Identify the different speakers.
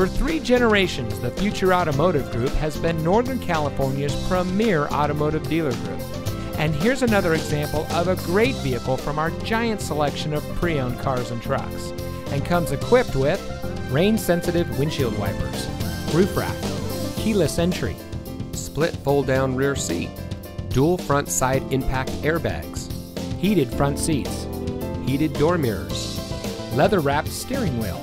Speaker 1: For three generations, the Future Automotive Group has been Northern California's premier automotive dealer group. And here's another example of a great vehicle from our giant selection of pre owned cars and trucks. And comes equipped with rain sensitive windshield wipers, roof rack, keyless entry,
Speaker 2: split fold down rear seat, dual front side impact airbags,
Speaker 1: heated front seats,
Speaker 2: heated door mirrors,
Speaker 1: leather wrapped steering wheel,